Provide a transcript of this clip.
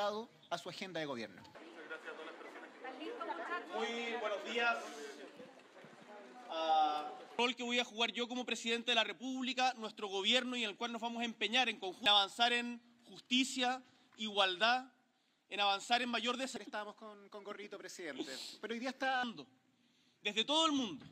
a su agenda de gobierno. Muy buenos días. El rol que voy a jugar yo como presidente de la República, nuestro gobierno y en el cual nos vamos a empeñar en conjunto, avanzar en justicia, igualdad, en avanzar en mayor desarrollo. Estábamos con, con gorrito, presidente. Pero hoy día está... Desde todo el mundo,